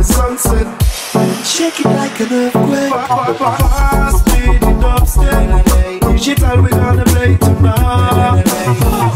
the sunset. Shake it like an earthquake. Fast beat it upstep. Digital, we're gonna play tonight.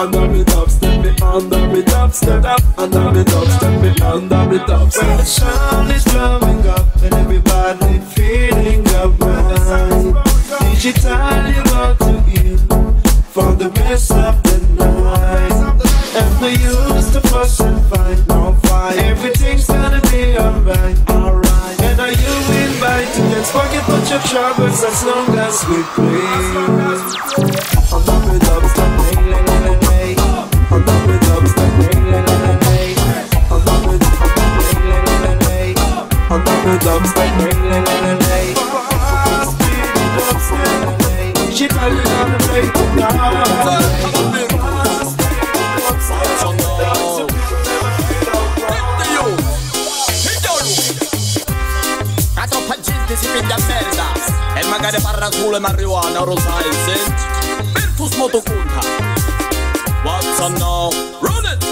Under me dubstep, me under me dubstep up. Under me dubstep, me under me dubstep. When the sun is blowing up and everybody feeling alright. Digital, you got to hear for the rest of the night. And we used to fuss and fight, no fight. Everything's gonna be alright, alright. And are you invited? Let's forget about your troubles as long as we play. Marijuana o sai senti Virtus motoconta What's now? Run it!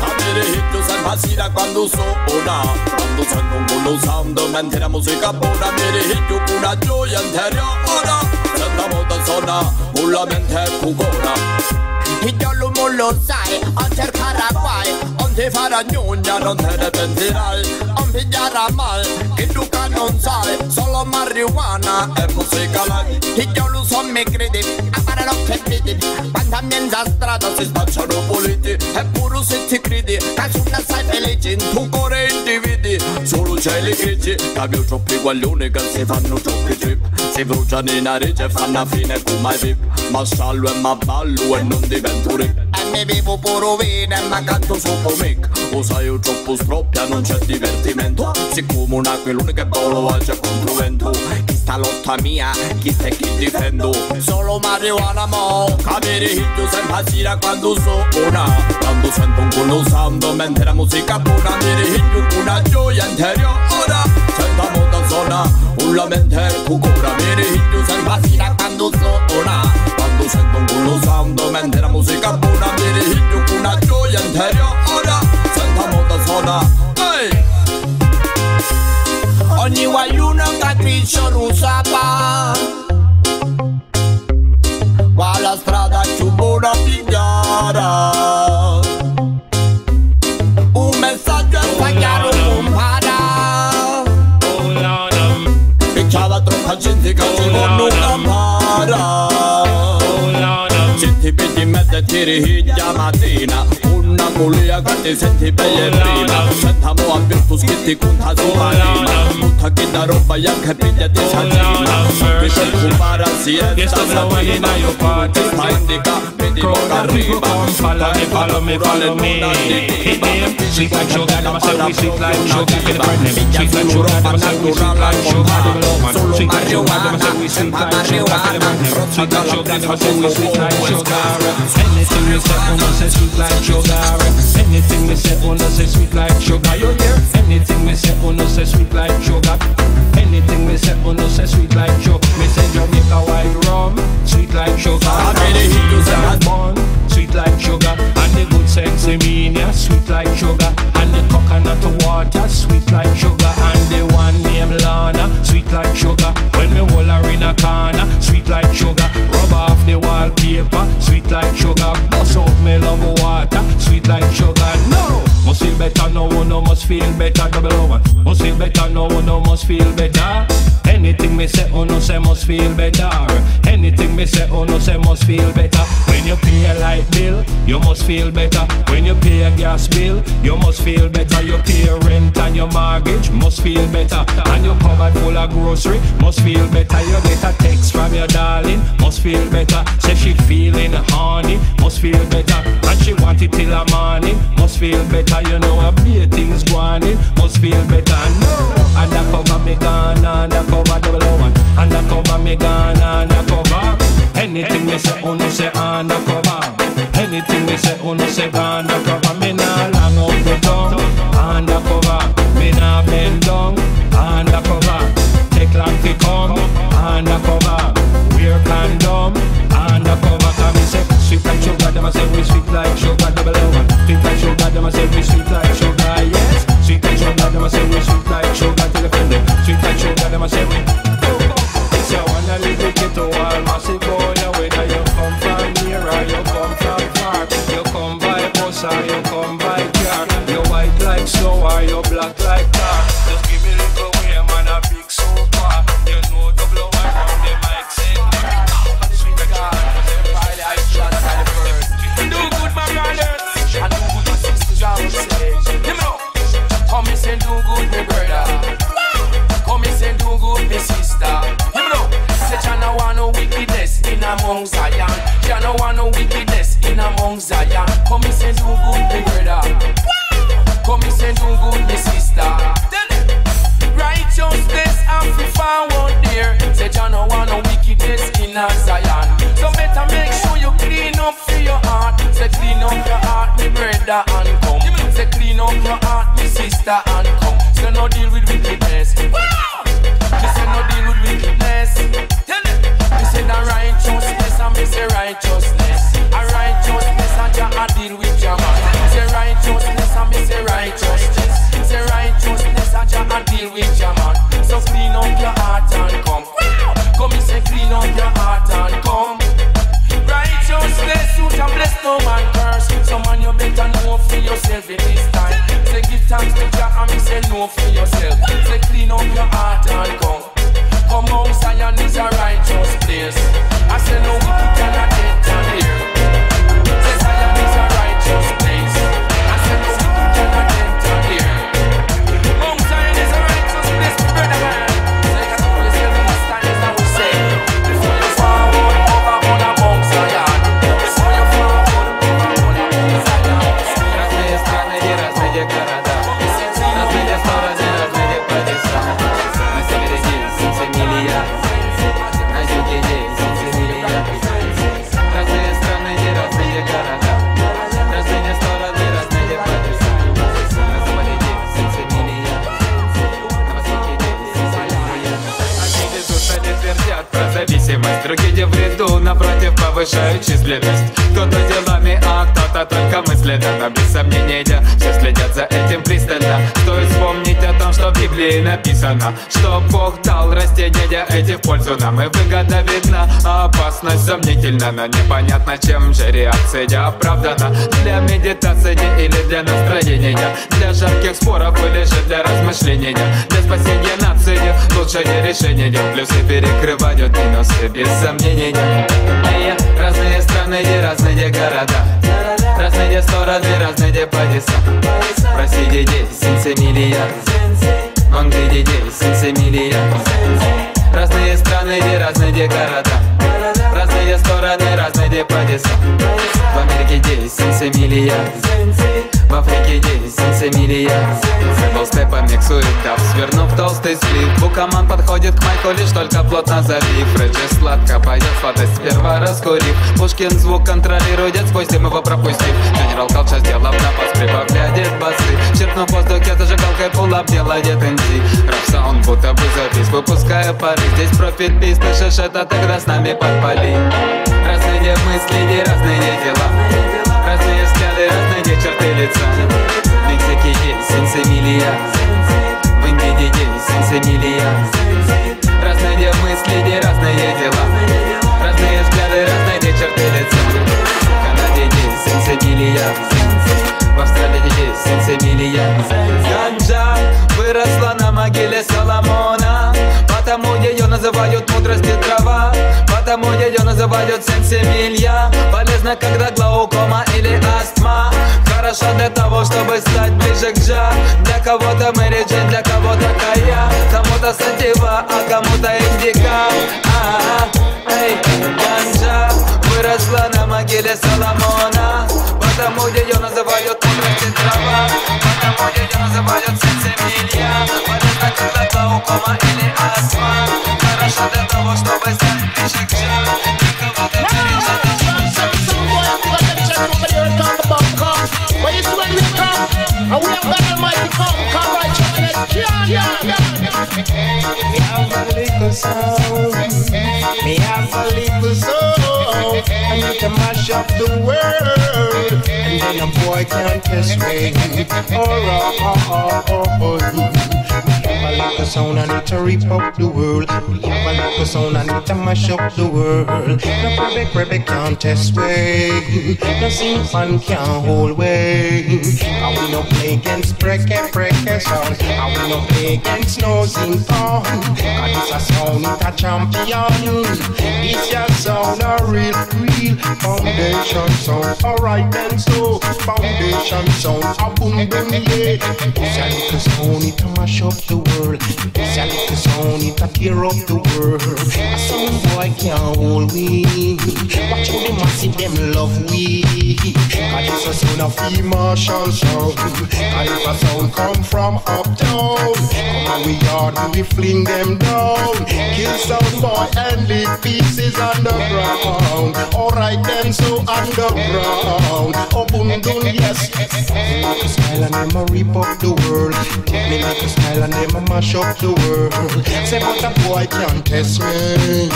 Avere hit sempre sera quando suona Quando sento un buono sound mentre la musica buona Avere hit una gioia interiore Sentiamo da suona con mente cucona io l'uomo lo sai, a cercare guai Non ti farà nulla, non te ne pentirai Non pigliare mal, che Luca non sai Solo marijuana e musica live lo so, mi credi, a fare l'occhio e vedi Quando a mezza strada si spacciano puliti Eppure se ti credi, che su una sai felice In tuo cuore individi, solo cieli grigi Cambio troppi guaglioni che si fanno troppi trip. Si bruciano in narice e fanno fine come i pip Ma sciallo e ma ballo e non divento rip E mi bevo puro vino e ma canto su mic Lo sai io troppo sproppia, non c'è divertimento. Siccome un aquilone che volo alce contro vento Chi sta lotta mia, chi sta e chi difendo? Solo marijuana mo Capire hit sempre sera quando suona. Quando sento un culo sound mentre la musica buona Dire hit una gioia interiore. Sentiamo da zona, un lamento cucura Dire hit sempre sera quando suona Quando sento un culo sound mentre la musica buona Dire hit una gioia interiore Sentiamo da zona, ehi Ogni guagliuno capisce rusapa. Qua la strada più buona pigliare Un messaggio è chiaro compara Picciava troppa gente che ci vanno campara تبدي مدى ترهيد جمعتينا mezzo e ti rihiglia mattina Una culia che ti senti bella prima Sentiamo a più tu schitti conta su marina Tutta chi da roba e anche piglia di satina Che se compara si è da satina Ti sta indica, vedi mo che arriva them, sweet like sugar, them I say we sweet like sugar. Get the burn them, sweet like sugar, them I say we sweet like sugar. Give it low man, sweet like sugar, them I say we sweet like sugar. Get the burn them, sweet like sugar, them I say we sweet like sugar. Anything we say, on say sweet like sugar. Anything we say, oh, on us say sweet like sugar. You hear? Anything we say, oh, on us say sweet like sugar. Anything we say, oh, on us say sweet like sugar. Me say Jamaica white rum, sweet like sugar. And born, sweet like sugar. And the good sense in me, yeah, sweet like sugar. Coconut water, sweet like sugar. And the one named Lana, sweet like sugar. When me hold her in a corner, sweet like sugar. Rub off the wallpaper, sweet like sugar. Bust out me love water, sweet like sugar. No, must feel better now, no must feel better. Double over, must feel better now, no must feel better. Anything me say, oh no say must feel better. Anything me say, oh no say must feel better. When you pay a light bill, you must feel better. When you pay a gas bill, you must feel better. You pay rent and your mortgage, must must feel better. And your cupboard full of grocery, must feel better. You get a text from your darling, must feel better. Say she feeling horny, must feel better. And she want it till the morning, must feel better. You know a be things going must feel better. No, undercover me gone, undercover double one, undercover me gone, undercover. Anything me say, oh no say undercover. Anything me say, oh no say undercover. Me nah Стоит вспомнить о том, что в Библии написано Что Бог дал растения эти в пользу нам. И выгода видна, а опасность сомнительна Но непонятно, чем же реакция оправдана. Для медитации или для настроения. Для жарких споров или же для размышления. Для спасения нации лучшее решение Плюсы перекрывают минусы без сомнения. Разные страны и разные города Разные сто разы, разные по десам Проси деде, сенсе милия Манги деде, сенсе милия Разные страны, где, разные де города. Разные стороны, разные де по В Америке де сенсе милия в Африке есть Сенсемилия Толстый помиксует даб, свернув толстый слив Букаман подходит к майку, лишь только плотно залив. Реджи сладко поет сладость, сперва раскурив. Пушкин звук контролирует, сквозь дым его пропустив. Генерал Колча сделав напас, прибавляет басы. Черкнув в воздухе зажигалкой, пулап делает инди Рэп-саунд будто бы запись, выпуская пары. Здесь профиль песни, шишета, тогда с нами подпали Разные мысли и разные дела. Разные разные черты лица. В Мексике есть Сенсемилия В Индии есть Сенсемилия Разные мысли разные дела. Разные взгляды, разные черты лица. В Канаде есть Сенсемилия В Австралии есть Сенсемилия Ганджа выросла на могиле Соломона. Потому ее называют мудрости трава Потому ее называют сенсемилья Полезно, когда глаукома или астма. Хорошо для того, чтобы стать ближе к Джа. Для кого-то Мэри Джейн, для кого-то Кая. Кому-то Сатива, а кому-то Индика. А, Ej, ganja, wyrosła na magiele Salamona Bata młodzie ją nazywają tym trawa Bata młodzie ją nazywają serce milia Bata znaczy dla to ukoma ili asma. Karasza dla to the cup, of the yeah, yeah, yeah. Me have a little soul, me have a little soul. I need to mash up the world, and then a boy can't test me. Oh, oh, oh, oh. Have a little sound, I need to rip up the world. We have a little sound, I need to mash up the world. No Quebec, Quebec can't test way. No sing can't hold way. I will not play against Brekke, eh, Brekke eh, sound. I will not play against Nosing Town. Cause this a sound, it a champion. This your sound, a real, real foundation sound. Alright then, so foundation sound, boom boom yeah. This a little sound, it mash up the world. This a little sound, it a tear up the world. A sound boy can't hold we. Watch how the massive them love we. Cause this a sound of Marshall sound. Cause if a sound come from uptown, come on we yard and we fling them down. Kill sound boy and leave pieces underground. Alright then, so underground. Oh boom boom yes. Like a style and them a rip up the world. Take me like a style and them a mash up the world. Say but a boy can't test me.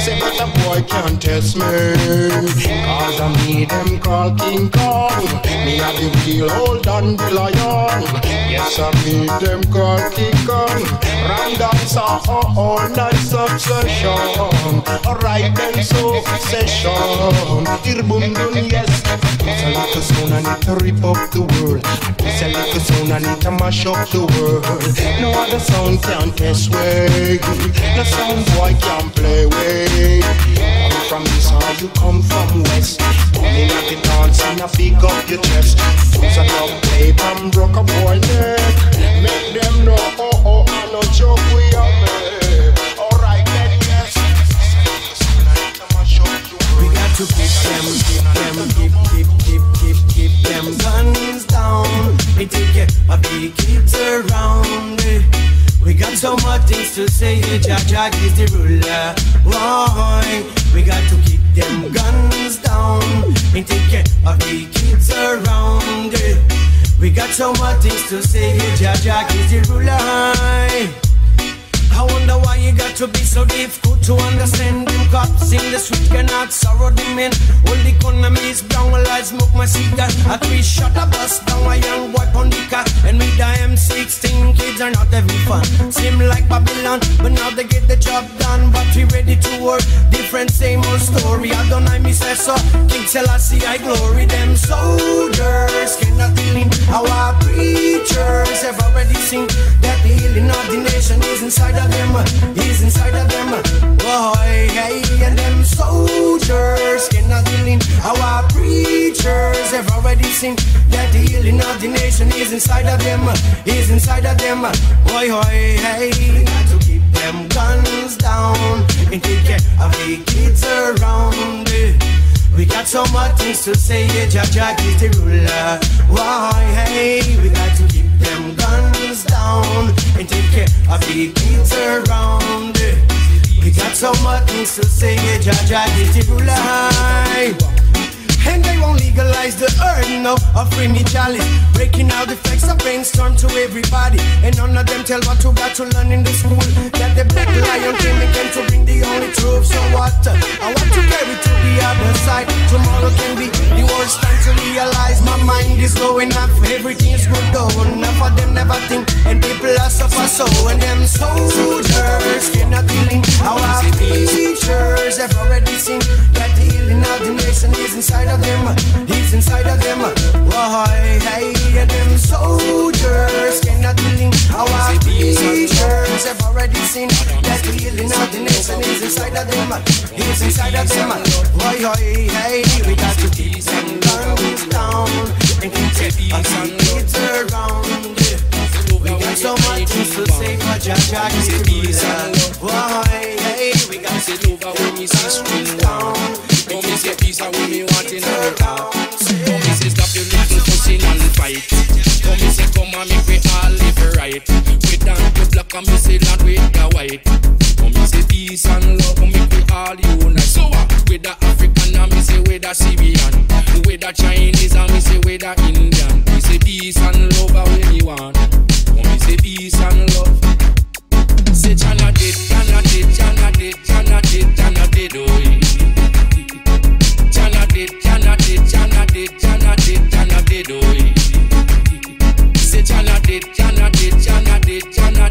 Say but a boy can't test me. Cause I made them call King Kong. Me a the real old dandelion. Yes, I made them call King Kong. Random saw all night succession. Alright then, so session. Irbundun, yes. It's a little sound I need to rip up the world. It's a little sound I need to mash up the world. No other sound can test way. No sound boy can play way. Come from east or you come from west. Come in at the dance and I pick up your chest. Use a dub tape and broke a boy neck. Make them know, oh, oh, I no joke we are to keep them, keep them, keep, keep, keep, keep, keep them guns down. We take it, but we keep around. We got so much things to say, Jah is the ruler. Why? We got to keep them guns down. We take it, but we keep around. We got so much things to say, Jah is the ruler. I wonder why you got to be so difficult to understand them cops in the street cannot sorrow the men. All the economy is down, while I smoke my cigar. A three shot a bus down a young boy on the car. And with the M16 kids are not having fun. Seem like Babylon, but now they get the job done. But we ready to work, different same old story. I don't I miss so. King Selassie, I see I glory them soldiers. Cannot healing our preachers have already seen that the healing of the nation is inside of them, is inside of them. Boy, hey, and them soldiers cannot healing. Our preachers have already seen that the healing of the nation is inside of them, is inside of them. Boy, boy, hey, we got to keep them guns down and take care of the kids around. We got so much things to say, yeah, Jah is the ruler. Why, hey, we got to keep them guns down and take care of the kids around. We got so much things to say, yeah, Jah is the ruler. And they won't legalize the earth, no, or free me chalice. Breaking out the facts, I brainstorm to everybody. And none of them tell what you got to learn in the school. That the black lion came again to bring the only truth. So what? I want to carry to the other side. Tomorrow can be the worst time to realize my mind is going off. Everything is good though. Enough of them never think. And people are suffer so. And them soldiers cannot healing. Our teachers have already seen that the healing of the nation is inside of them. He's inside of them. Why, hey, them soldiers cannot healing. Our teachers have already seen that healing of the nation is inside of them. He's inside of them. Oi, hey, we got to keep them guns down and keep kids around. We got so much to say for Jaja, keep peace and Oi, hey, we got to keep them guns down. Come and say peace and we me want in our heart. Come and say stop your little fussing and fight. And say come and make we all live right. We down the black and me say not with the white. Come and say peace and love, make we all unite. So uh, with the African and me say with the Syrian, with the Chinese and me say with the Indian. We say peace and love what we want. Say peace and love. Say Jana did, Jana did, Jana did, Jana did, Jana did, oh. Jana did, Jana oh. Say Jana did, Jana did, Jana did, Jana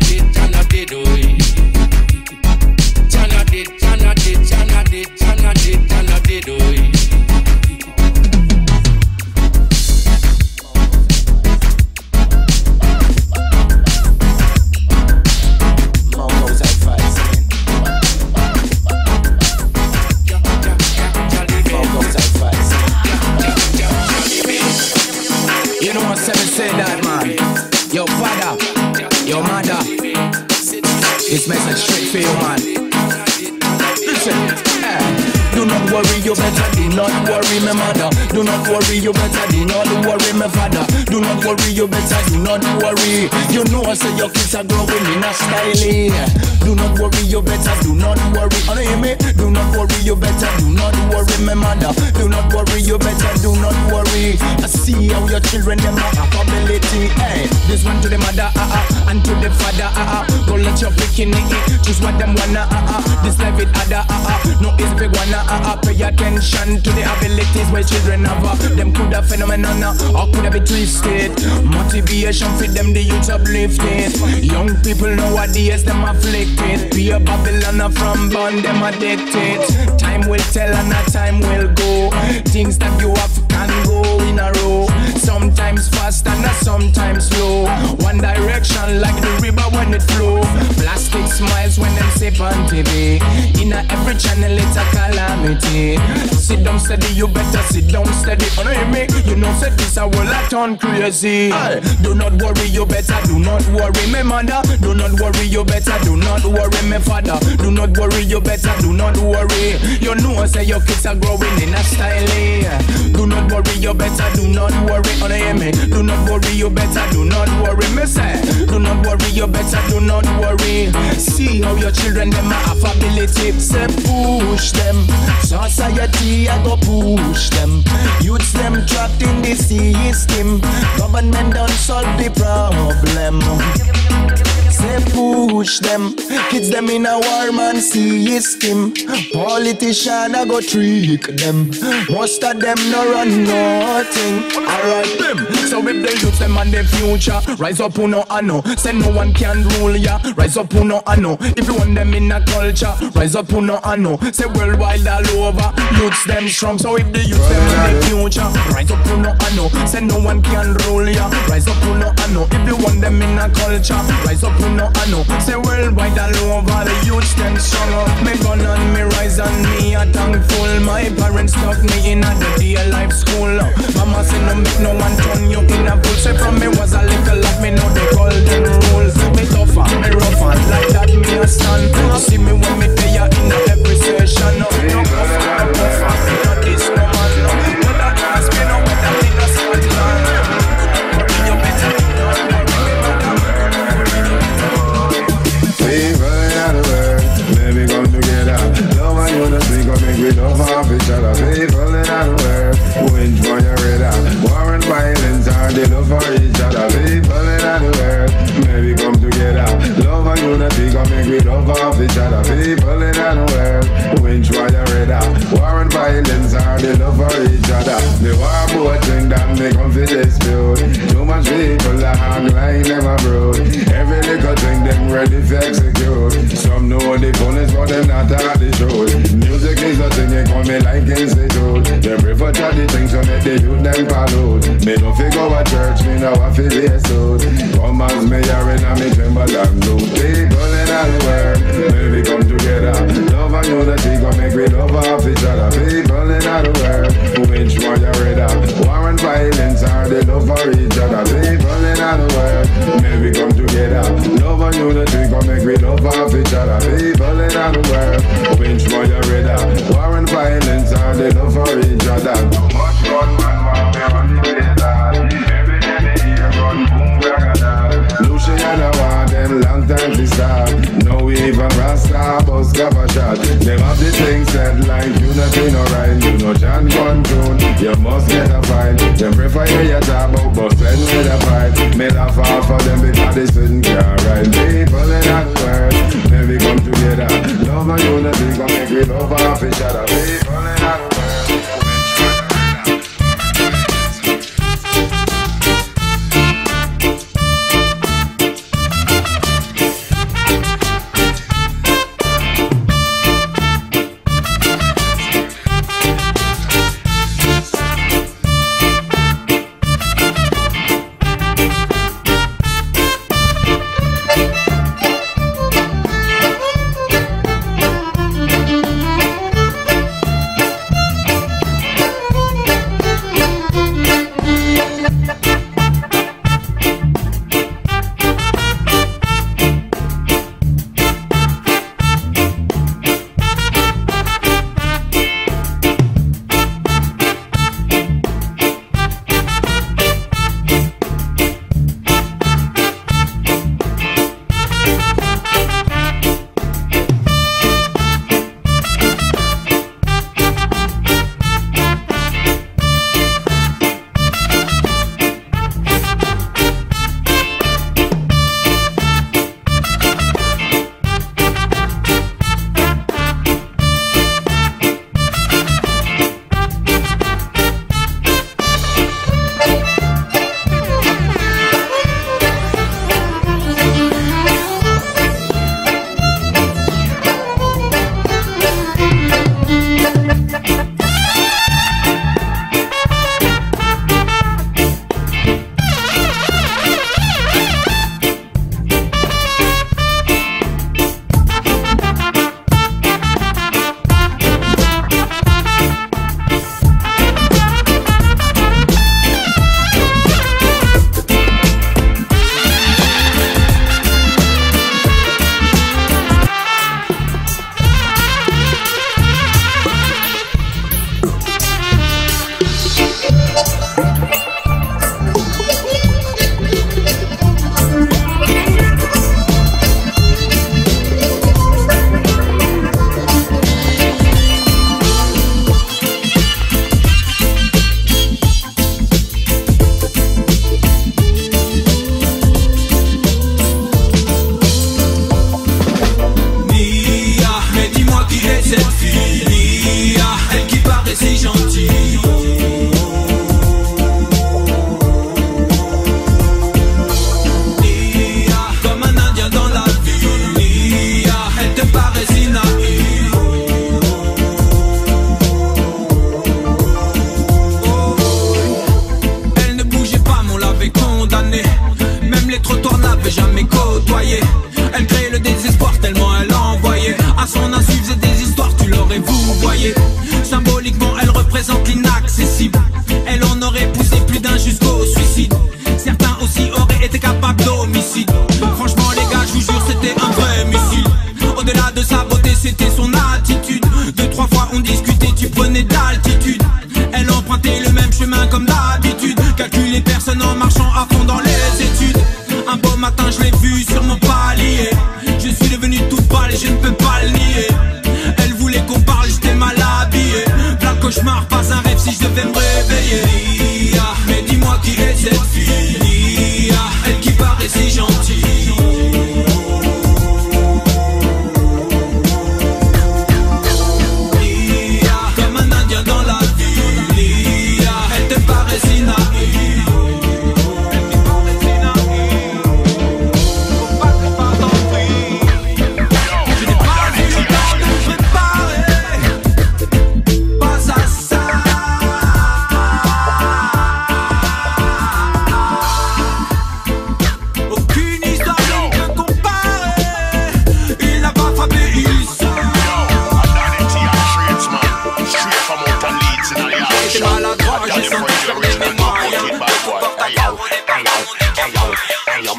This message straight you, man. Listen, eh. Do not worry, you better do not worry, my mother. Do not worry, you better do not worry, my father. Do not worry, you better do not worry. You know I say your kids are growing in a style. eh. Do not worry, you better do not worry. Oh, hear me? Do not worry, you better do not worry, my mother. Do not worry, you better do not worry. I see how your children them have ability. Hey, this one to the mother, ah ah, and to the father, ah ah. Go let your picking it, choose what them wanna, ah ah. This life it other, ah ah. No is big wanna, ah ah. Pay attention to the abilities where children have. ah. Them could have phenomenon, ah, or could have be twisted. Motivation for them, the youth uplifted. Young people know nowadays them afflicted. Be a Babylon from born them addicted. Time will tell and a time will go. Things that you have can go. Sometimes fast and sometimes slow. One direction like the river when it flow. Plastic smiles when them sip on TV. In a every channel it's a calamity. Sit down steady, you better sit down steady. Oh, no, hear me? You know, said this a world a turn crazy. Aye. Do not worry, you better do not worry, me mother. Do not worry, you better do not worry, me father. Do not worry, you better do not worry. You know, say your kids are growing in a style. Do not worry, you better do not worry. Oh, On no, hear me? Do not worry, you better do not worry, me say. Do not worry, you better do not worry. See how your children them have ability. Say push them. Society I go push them. Youths them trapped in the system. Government don't solve the problem. Say push them, kids them in a war man system. Politician I go trick them. Most of them no run nothing. Alright them. So if they youth them and the future, rise up uno ano. Say no one can rule ya. Rise up uno ano. If you want them in a culture, rise up uno ano. Say worldwide all over, youths them strong. So if the youth them in the future, rise up uno ano. Say no one can rule ya. Rise up uno ano. If you want them in a culture, rise up uno ano. Say worldwide all over, the youths them strong. Me gun and me rise and me a thankful. My parents taught me in a the day life school. Mama say no make no one turn you in a bull. Say from me was a little love, me know the golden rules. Me tougher, me rougher, like that me a stand. You See me when me there in every session. No, no puffer, no puffer, no this no man. No, that ask me no whether me no. You better not People in the world, maybe come together. Love and unity, come make we love other. People off each other. People in the world, went for your radar. War and violence are the love for each other. The war boat thing that come for dispute. Too much people are hang like never broke. Every little thing them ready to execute. Some know the police, but them not at the truth. Is a thing they call me like institute. They prefer to the things so make the youth them pollute. Me no figure a church, me no affiliate suit. Come as me here in a me me tremble and blue. People in all the world, may we come together. Love and unity gonna make we love off each other. People in all the world, which one you rather? War and violence or the love for each other. People in all the world, may we come together. Love and unity gonna make we love off each other. People in all the world, which one you rather? War and violence or the love for each other. Too much me run the hear gun boom. Luciana want them long time to. No even Rasta bus cover shot. Them have the thing said like you not in no right. You John gun tune. You must get a fight. Them prefer hear you talk about but send with a fight. Me laugh off for them because they shouldn't care right. People in that world, maybe come together. Love and unity gonna make we love off each other. People in that world.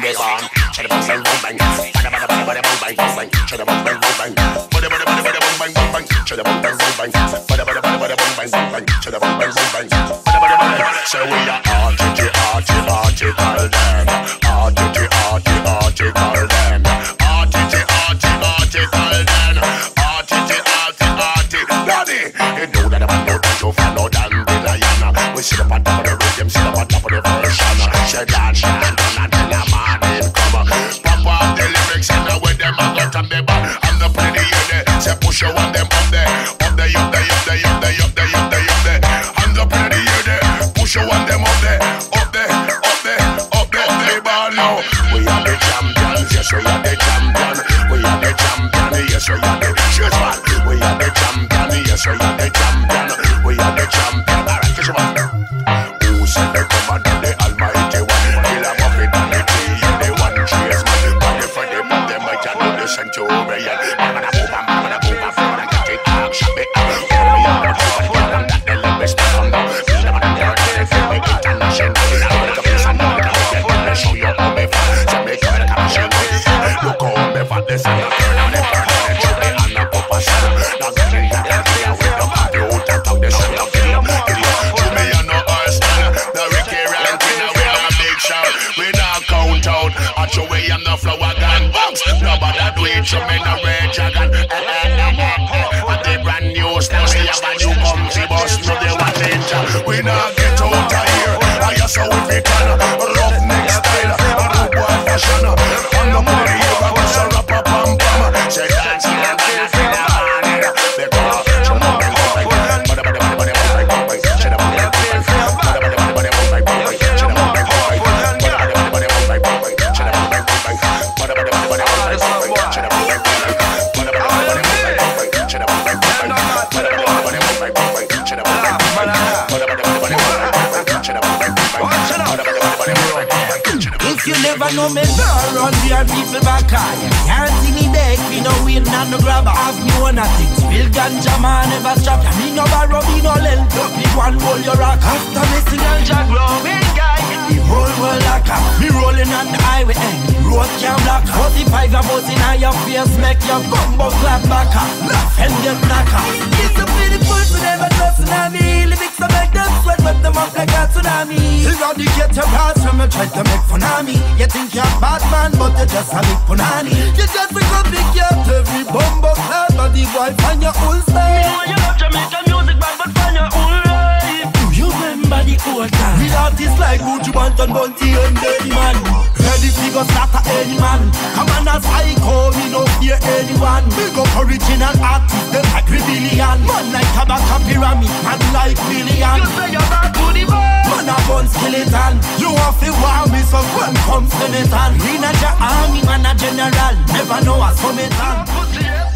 be born. Shoulda bang bang bang bang. Bada bada bada bada bang bang bang bang. Shoulda bang bang bang bang. Bada bada bada bada bang bang bang bang. Shoulda bang bang bang bang. Bada bada bada bada bang bang bang bang. Shoulda bang bang bang bang. Bada bada bada. So we are arty, arty, arty, all down. One hold your rock. After me sing and jaguar, me guy. The whole world lock up. Me rolling on the highway, eh? Road can block. 45 a buzz in your face, make your bumbo clap back. Laugh and get knocker. It's a fool to never trust tsunami. Lyrics to make them sweat, but them up like a tsunami. Eradicate your past from you try to make fun of me. You think you're bad man, but you're just a big punani. You just pick up big up every bumbo clap, the boy find your old style. Me know you love Jamaican music, man, but you remember the old time? Real artists like Buju Banton, Bunty and Dirty Man. Ready go slaughter any man. Come on, as I call, me no fear anyone. Big up original artists, them like Rebellion. Man like Kabaka Pyramid, man like Million. You say you're back to the ball. Man a bun skeleton. You want to war me, so when come skeleton. In a your army, man a general. Never know a summit.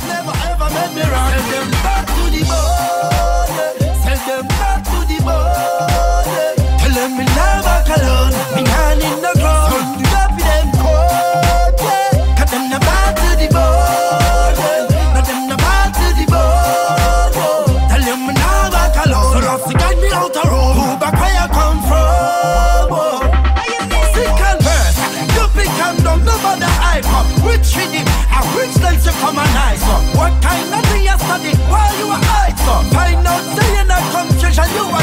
Never ever make me wrong. Send them back to the border. Send them back to the border. Tell them me never back alone. Me hand in the ground. Son, you up with them cold, yeah. Cause them not back to the border. No, them not back to the border. Tell them me never back alone. So rough to guide me out a road. Who back where you come from? oh. Sick and verse. You pick and no matter hype up. Which rhythm and which length you come and nice up. What kind of thing you study while you are high up? Find out say you're not confusion, you are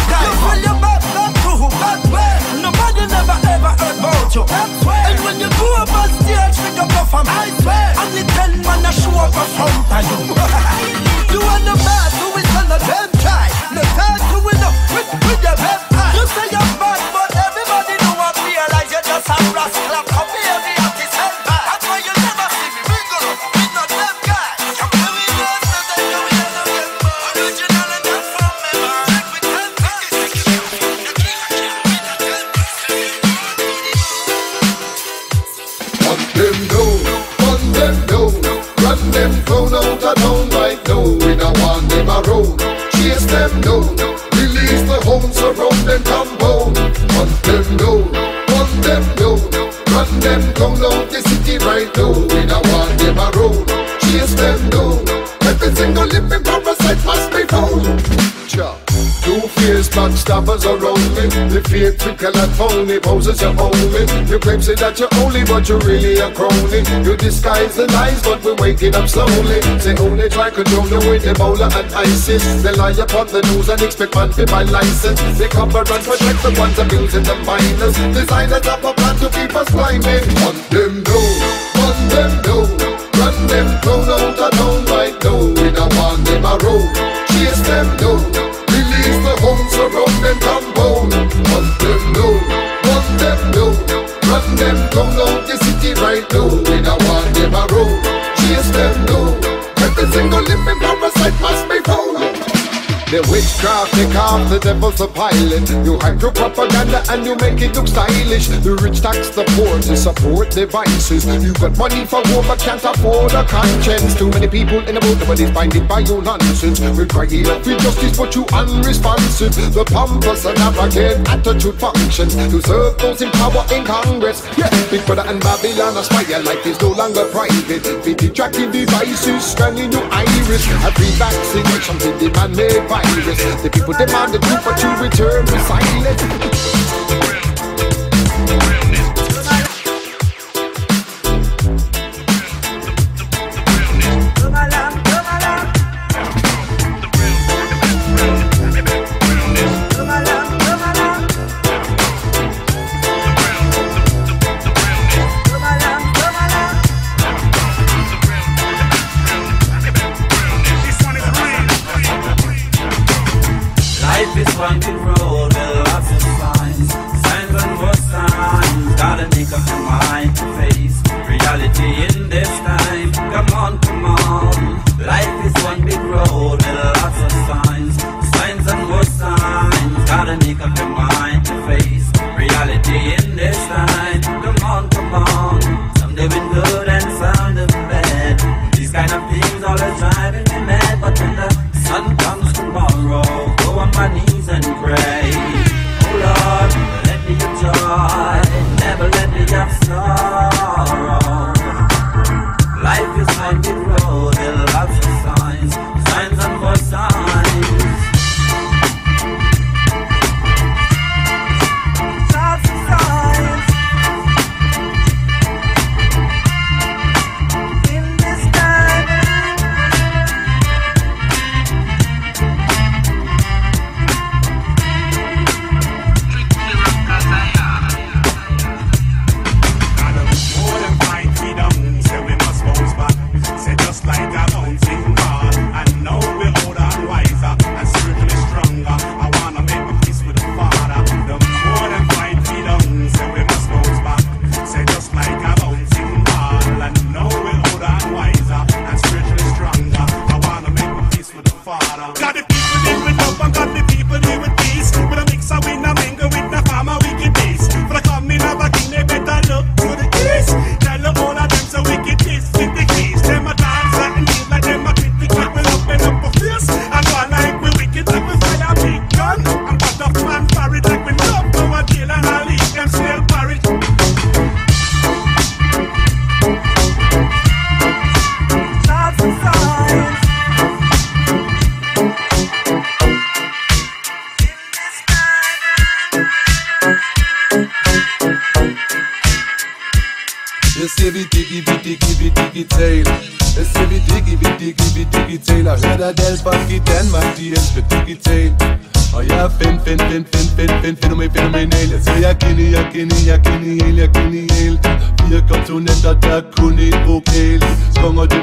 heard you. Where. And when you go up on stage, up a from I swear. And the ten man a show up a front of you. you are the bad, who is on the them try. No time to win up with, with your best eye. You say you're bad, but everybody know I realize you're just a rascal. Chase stoppers around me. The fake fickle and phony poses you own me. You claim say that you're only, but you're really a crony. You disguise the lies, but we're waking up slowly. Say only try control way the bowler and ISIS. They lie upon the news and expect man to buy license. They cover and protect the ones abusing the minors. Designers have a plan to keep us blinded. The witchcraft take off the devil's a pilot. You hype your propaganda and you make it look stylish. The rich tax the poor to support their vices. You got money for war but can't afford a conscience. Too many people in the boat, nobody's blinded by your nonsense. We cry out for justice but you unresponsive. The pompous and arrogant attitude functions to serve those in power in Congress. Yeah, Big Brother and Babylon aspire life is no longer private. With tracking devices scanning your iris. A free vaccination the man-made The people demand the truth, but you return with silence.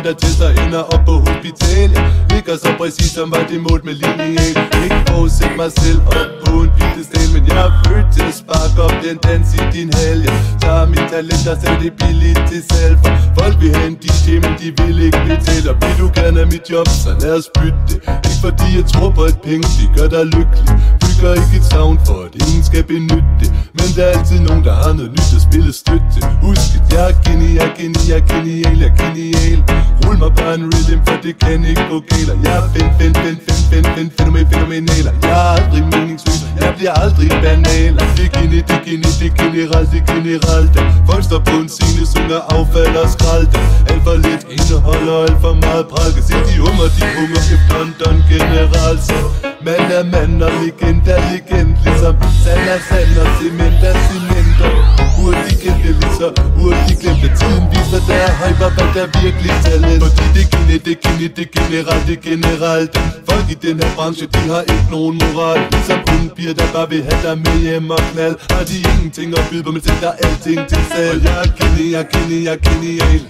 der til sig ender op på hospitalet. Ligger så præcis som var det målt med linje Ikke forudsigt mig selv op på en pittestal jeg er født til at sparke op den dans i din helge tager mit talent og sætter det billigt til selv For folk vil have en DJ, men de vil ikke betale. Og vil du gerne have mit job, så lad os bytte det. Ikke fordi jeg tror på et penge, det gør dig lykkelig. Bygger ikke et sound for at ingen skal benytte det. Men der er altid nogen, der har noget nyt at spille støtte. Husk at jeg er genial, genial, genial, jeg er genial. Rul mig bare en rhythm, for det kan ikke gå galt. Jeg er fen, fen, fen, fen, fen, fen, fænomen, fænomenal Og jeg er aldrig meningsløs, jeg bliver aldrig banal Garnele Tikini, tikini, tikini, rasi, kini, ralte. Vollstopp und Sinnesunge auf das Kalte Elfer lebt in der Halle, elfer mal prall. Sind die Hummer, die Hunger, gibt dann, dann General so de er mand og legend er legend Ligesom sand er sand og cement er cement. Og hurtigt kendte viser, hurtigt glemte Tiden viser, der er hyper, hvad der virkelig talent Fordi det gene, det gene, det generelt, det generelt. Folk i den her branche, de har ikke nogen moral. Ligesom kun piger, der bare vil have dig med hjem og knald. Har de ingenting at byde på, men sætter alting til salg. Og jeg er geni, jeg er jeg er genial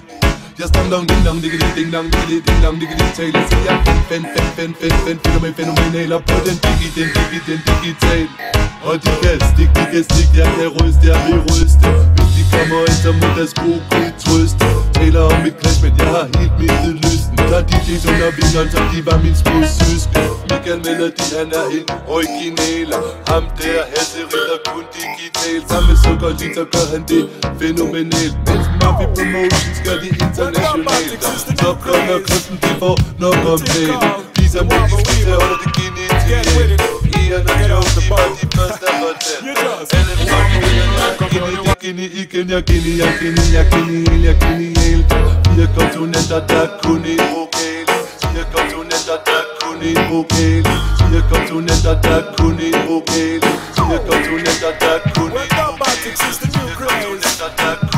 jeg stand dong ding dong diggity ding dong diggity ding dong diggity tail. Så jeg find find find find find find Fænomen med fænomenal på den digi den digi den digital Og de kan stik, de kan stik, jeg kan ryste, jeg vil ryste Hvis de kommer efter så må deres gode kunne trøste Taler om mit clash, men jeg har helt mistet lysten Der Tager DJ's under vingeren som de var min små søske Michael Melody, han er en originaler Ham der, hasse ritter kun digital Sammen med sukker Sukkerlin, så gør han det fænomenalt Mens Mafia Promotions gør det internationalt Så kommer kunsten, de får nok om dagen Ligesom de skal holde det genetiet Ian og Joe, de var de første af hvordan Alle folk må jeg Gini, igen, jeg gini, jeg gini, jeg genial, jeg genial Fire konsonanter, der er kun en vokal Fire konsonanter, der er kun en vokal Fire konsonanter, der er kun en vokal Fire konsonanter, der er kun en vokal Fire konsonanter, der er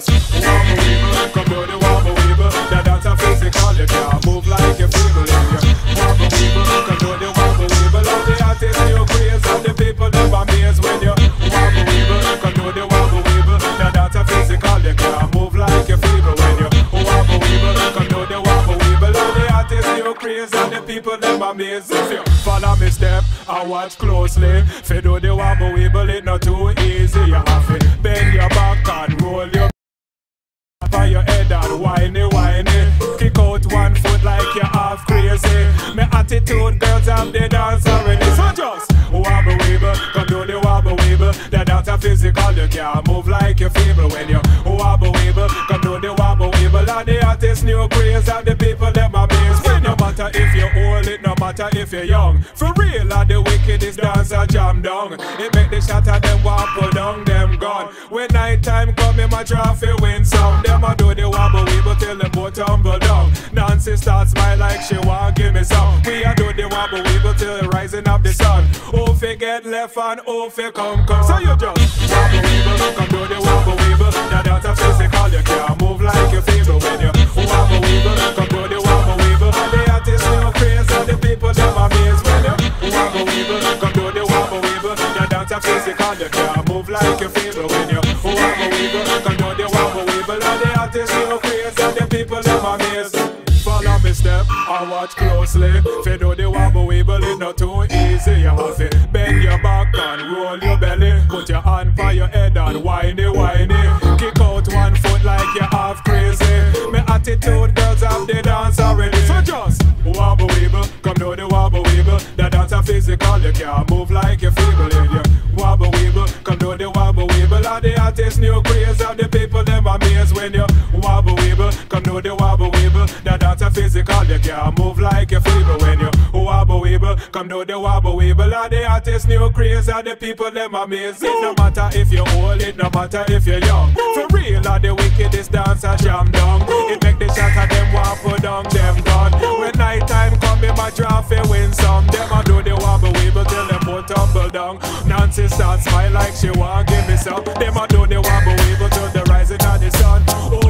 just wobble weaver, come the wobble weaver. That that's a physical, you can't move like you're feeble. Wobble weaver, come do the wobble weaver. Love the artist, you craze, and the people them amazed when you wobble weaver, come do the wobble weaver. That that's a physical, you can't move like you're feeble. When you wobble weaver, come do the wobble weaver. Love the artist, you craze, and the people them you follow me step and watch closely, fi the wobble weeble, it not too easy. You have to bend your back and roll your your head and whiny whiny. Kick out one foot like you're half crazy. My attitude girls have the dance already. So just wobble weeble, come do the wobble weeble. The dance a physical, you can't move like you're feeble when you wobble weeble. Come do the wobble weeble. And the artist new craze and the people them. When no matter if you're old, it no matter if you're young. For real, and the wickedest dancer jam down. It make the shot of them pull down them gone. When night time come, in my trophy win some. Them a do the wobble weeble till them both tumble down. Nancy start smile like she want give me some. We a do the wobble weeble till the rising of the sun. Oh, forget left and oh, fi come come. So you just wobble weeble, come do the wobble weeble. Now that's a physical, you can't move like you feeble when you wobble weeble. Come do the like you feeble when you wobble weeble. Come do the wobble weeble. And the artist new craze and the people them amazed. Follow me step and watch closely. Fi do the wobble weeble, it not too easy. You have to bend your back and roll your belly. Put your hand by your head and whiny whiny. Kick out one foot like you half crazy. Me attitude girls have the dance already. So just wobble weeble, come do the wobble weeble. The dance a physical, you can't move like you're feeble. Wobble the artist new craze of the people them amazed when you wobble weeble, come do the wobble weeble. The dance a physical, you can't move like you feeble when you wobble weeble, come do the wobble weeble. And the artist new craze of the people them amazed. It no matter if you're old, it no matter if you're young. For real, are the wickedest dancer jam down. It make the shot of them put down them gone. When night time come, in my trophy win some. Them a do the wobble weeble till them both tumble down. Nancy start smile like she want give me some. Them a do the wobble weeble till the rising of the sun. Oh,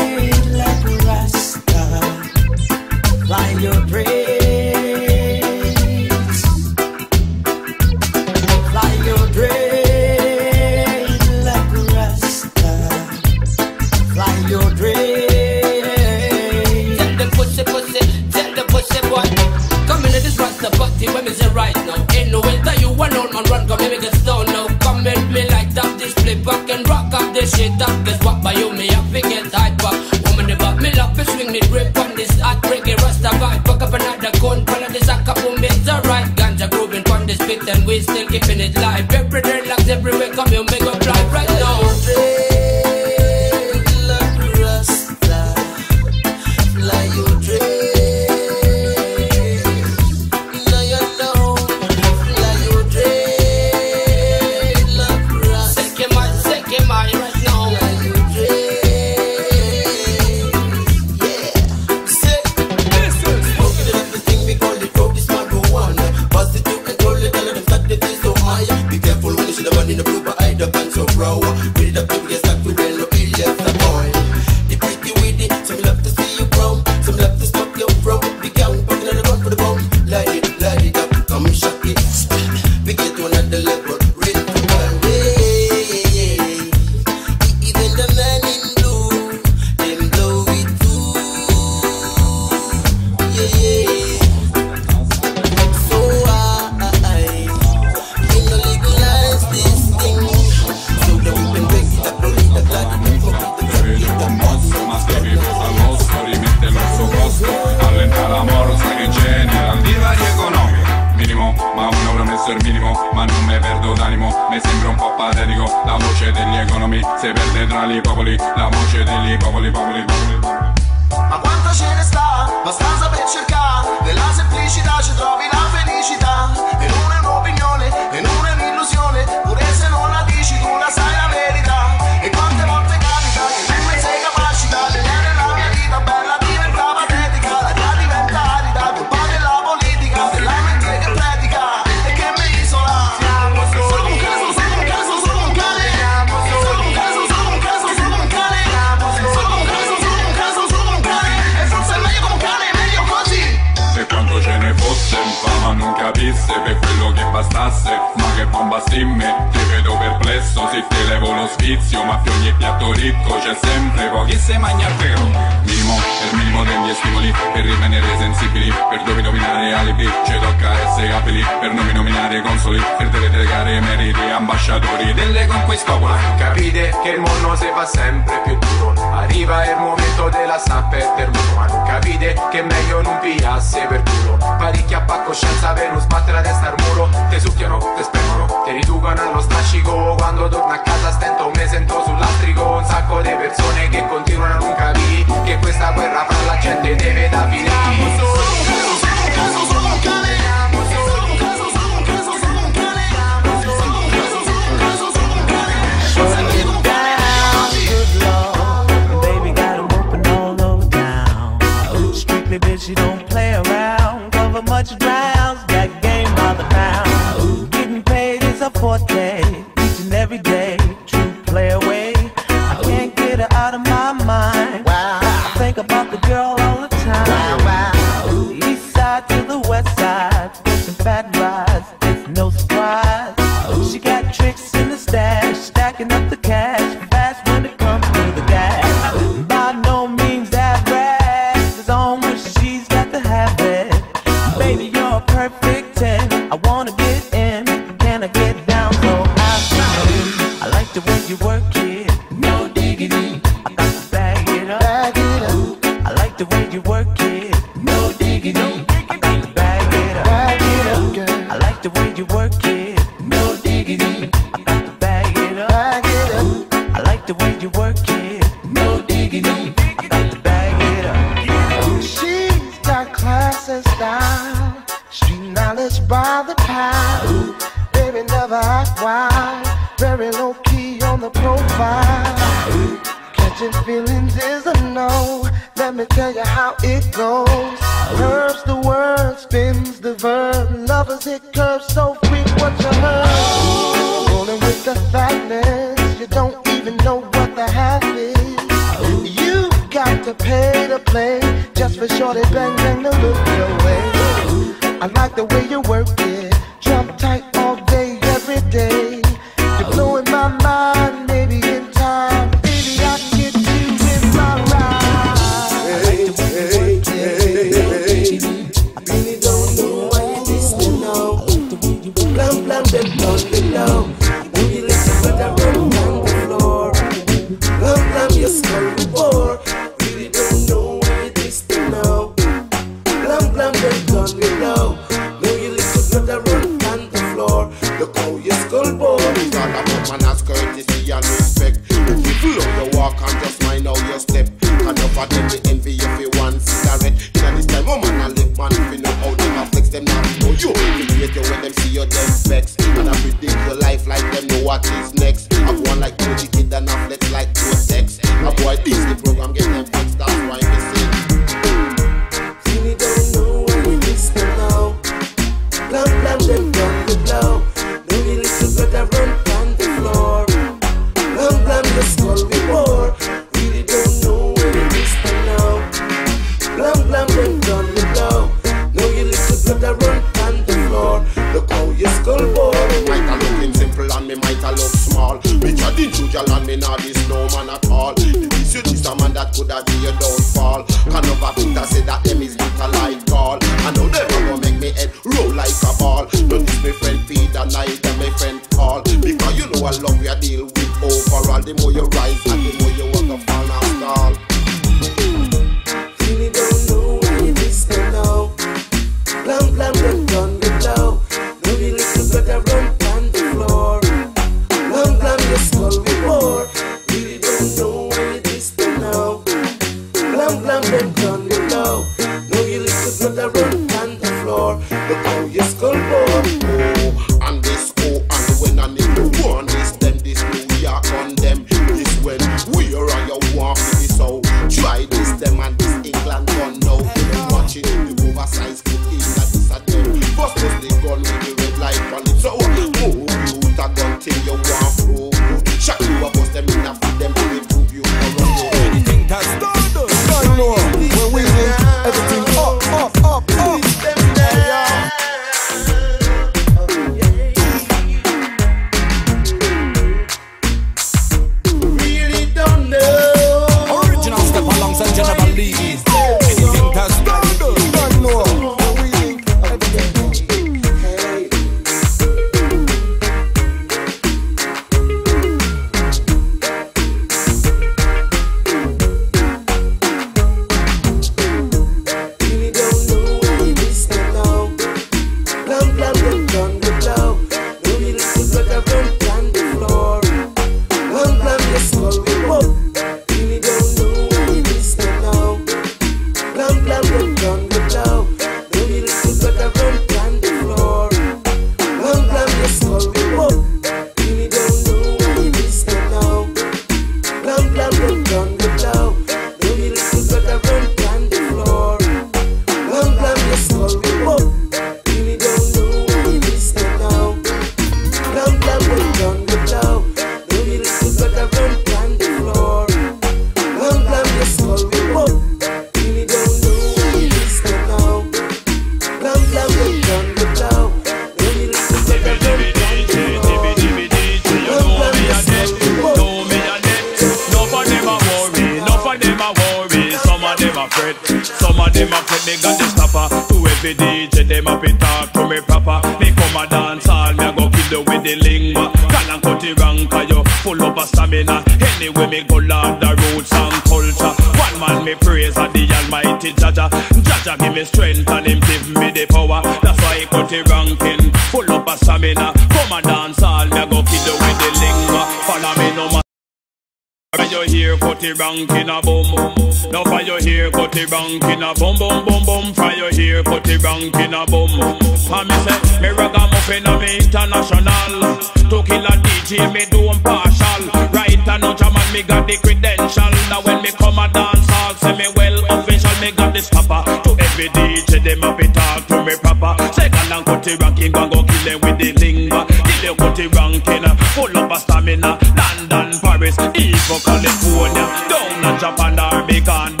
rank in a boom boom boom boom For you hear cut it rank in a boom And me say me ragamuffin a me international. To kill a DJ me do partial. Right and now man me got the credential. Now when me come a dance hall say me well official Me got the stopper To every DJ them a be talk to me proper. Second and cut it ranking go go kill them with the lingua. Kill you cut it ranking? Full up of stamina. London, Paris, even California. Down a Japan, a Down a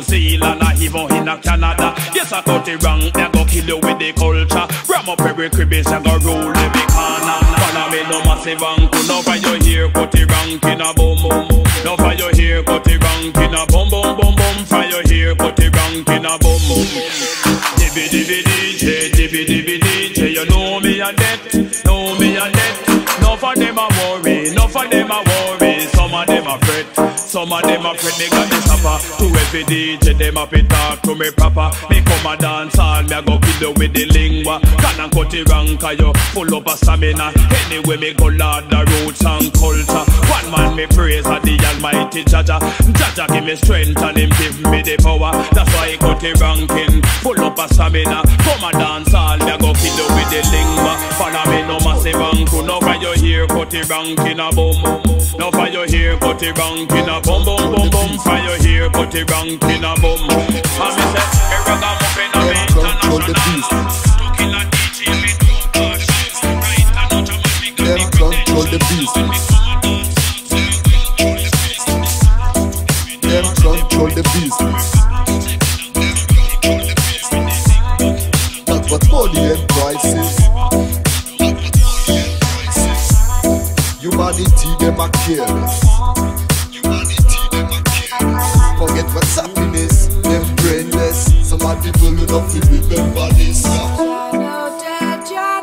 New Zealand, or even in a Canada. Yes, I got it wrong, I go kill you with the culture. Ram up every cribbies, I go rule every corner. Follow me no massive Now for you hear, cut it rank in a boom boom for you hear, cut it rank in a boom boom boom boom. For you hear, cut it rank in a boom boom Dibby dibby DJ, dibby dibby DJ You know me a debt, know me a debt. Enough of them a worry, enough of them a worry some of them a fret Me got the supper to every DJ Them a be talk to me proper. Me come a dance all, me a go kill you with the lingua. Can and cut it rank, you full up of stamina. Anyway me go lord the roots and culture. One man me praise a the almighty Jaja. Jaja give me strength and him give me the power. That's why he cut it ranking, full up of stamina. Come a dance all, me a go kill you with the lingua. Follow me no massive uncle, no for you hear cut it rank in a boom No you hear cut it rank in a boom boom boom boom For you hear cut it rank in a boom And me say, me ragamuffin a me control the beast. Them control the beast. Them control the beast. That's what body and prices. Humanity them a careless Humanity them a careless Forget what's happiness, them brainless Some a people who don't feel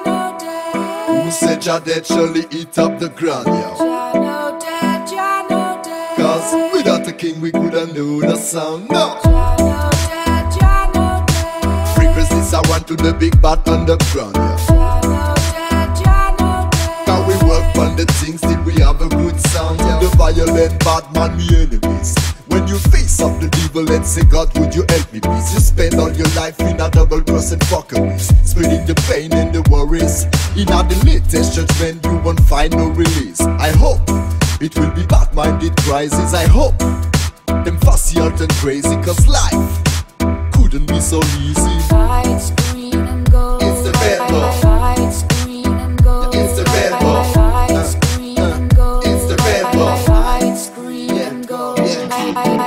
no dead. Who said your dead surely eat up the ground, yo? Cause without the king we couldn't know the sound, no Jah no dead, Jah no dead. Frequencies are one to the big bad underground, yeah. We on the things till we have a good sound? Yeah. The violent bad man, me enemies. When you face up the devil and say, God, would you help me please? You spend all your life in a double crossing fuckeries, spreading the pain and the worries. In a the latest judgment, you won't find no release. I hope it will be bad-minded crisis. I hope them fussy out and crazy, cause life couldn't be so easy. It's the bad. Yeah. It's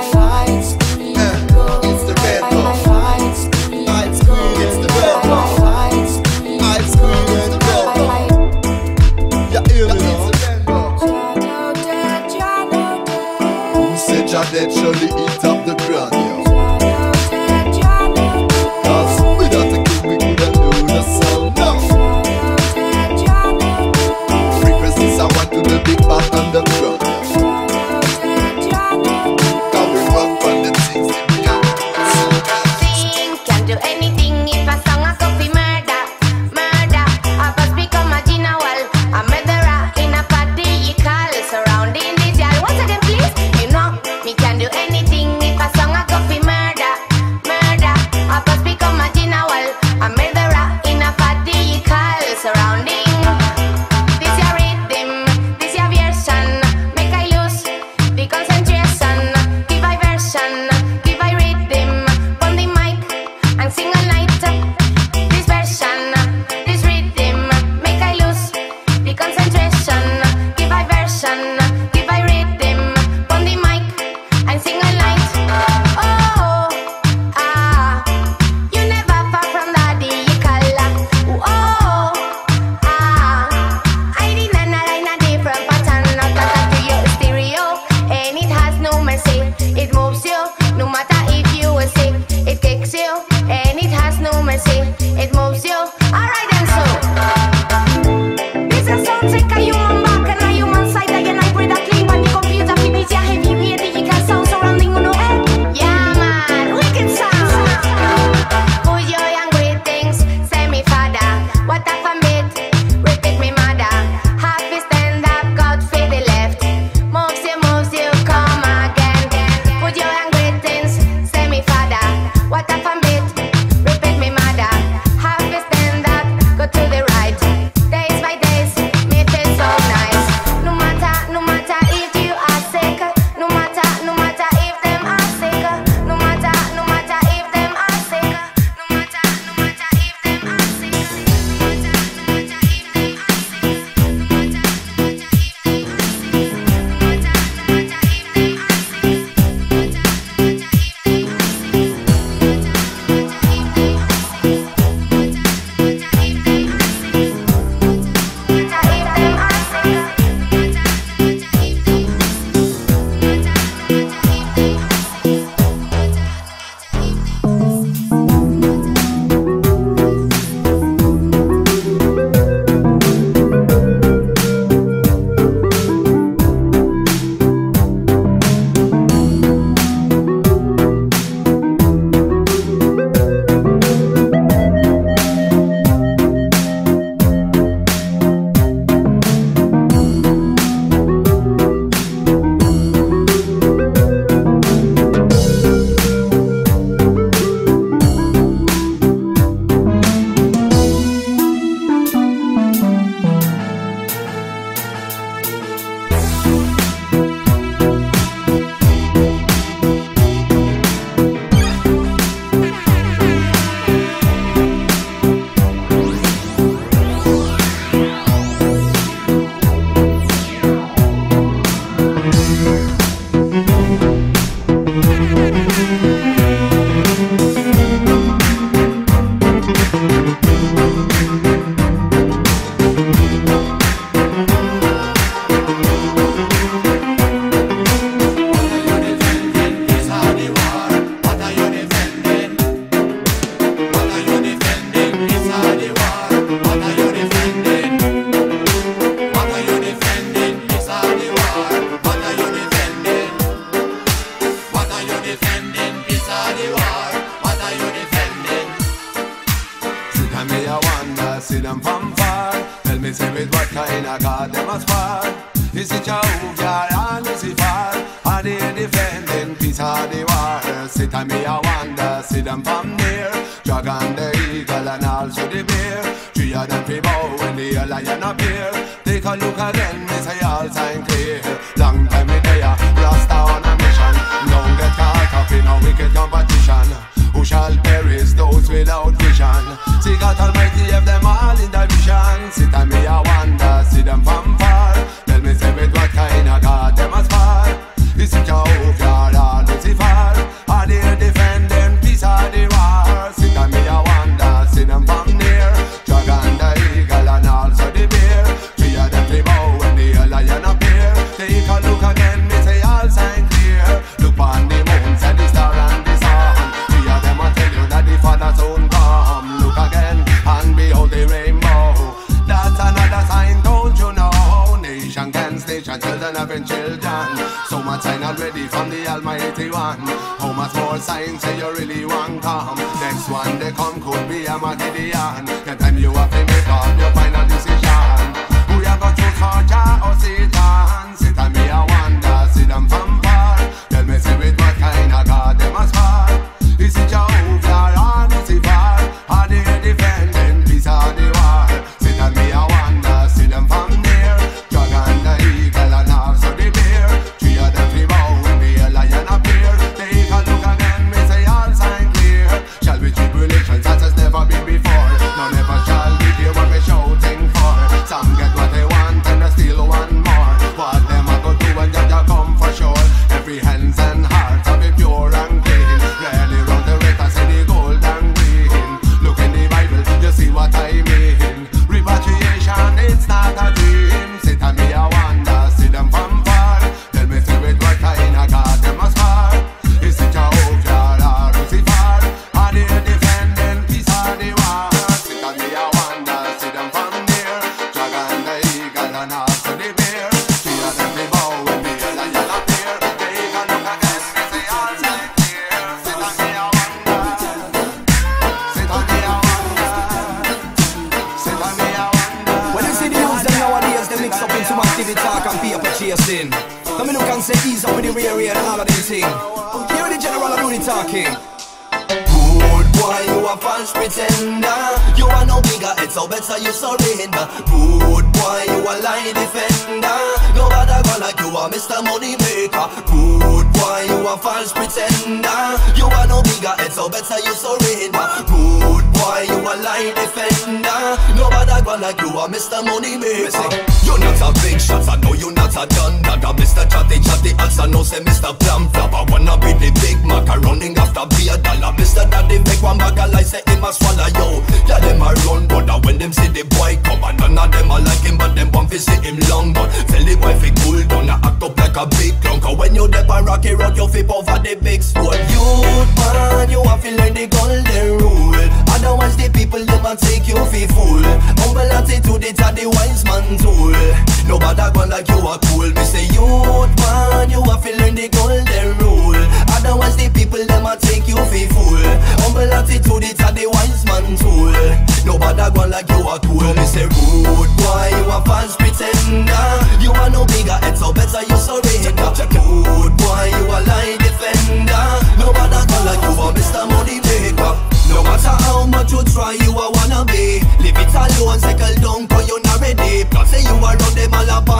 already from the Almighty One. How much more signs say you really want come? Next one they come could be Armageddon. The time you have to make up your final decision. Who you go to, Georgia or Satan?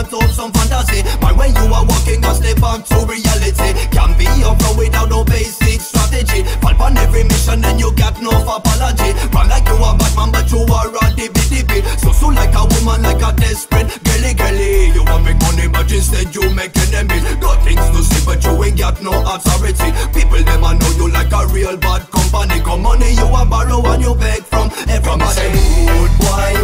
dreams of some fantasy. But when you are walking a step onto reality Can be your flow without no basic strategy. Fall on every mission and you got no apology. Run like you are Batman but you are a DBDB So so like a woman like a desperate girly girly. You want make money but instead you make enemies Got things to say but you ain't got no authority. People them I know you like a real bad company. Come money you are borrow and you beg from everybody. Say good boy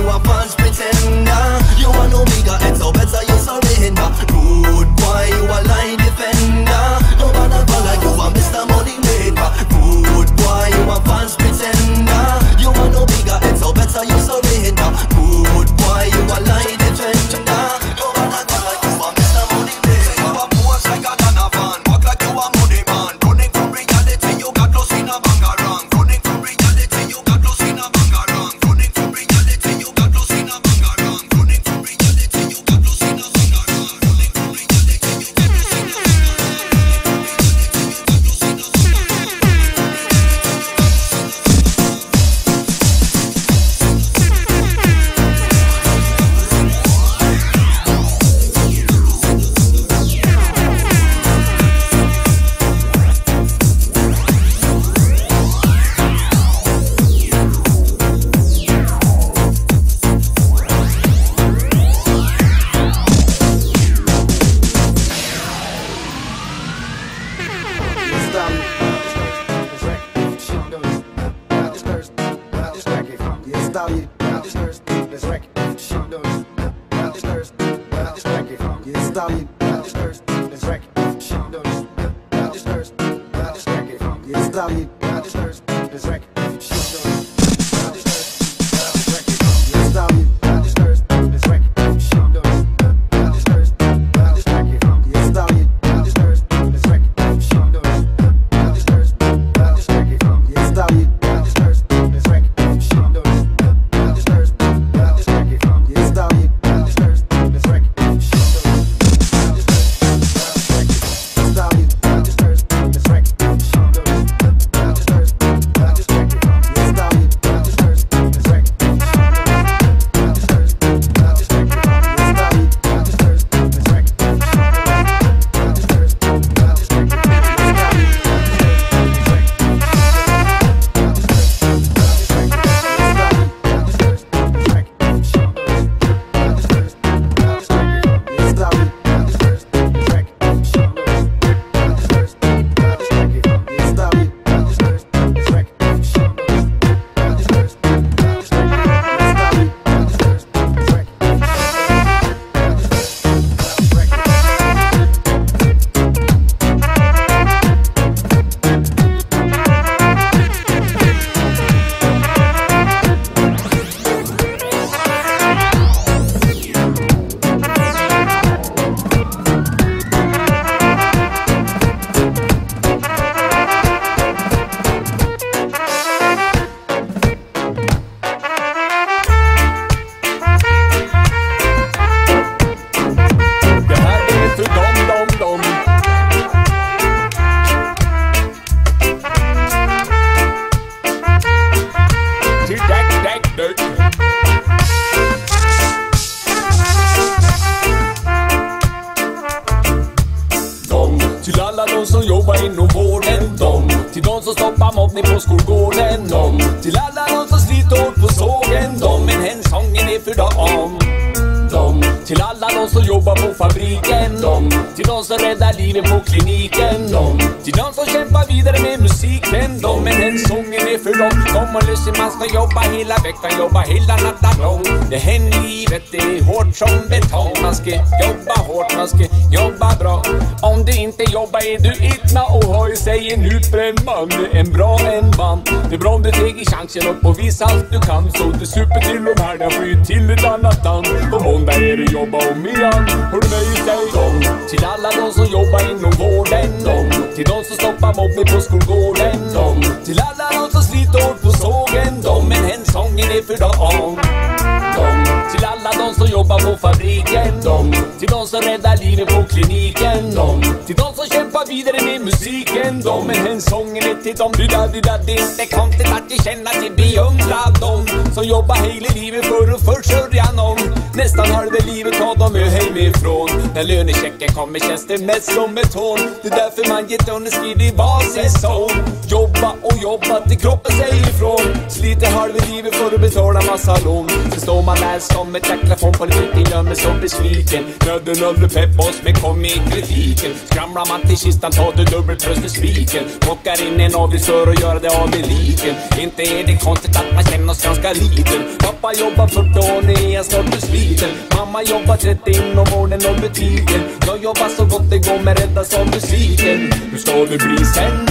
lönechecken känns det mest som ett hån. Det är därför man gett underskrid i varsin säsong. Jobba och jobba till kroppen säger ifrån. Sliter halva livet för att betala massa lån. Står man där som ett jäkla fondpolitiken gör mig så besviken. Nöden aldrig pepp oss men kom i kritiken. Skramlar man till kistan tar du dubbeltröst i spiken. Plockar in en avisör och gör det av med liken. Inte är det konstigt att man känner oss ganska liten. Pappa jobbar 40 år, nu är jag snart besviken. Mamma jobbar 30 inom vården och butiken. Jag jobbar så gott det går men räddas av musiken. Hur ska det bli sen?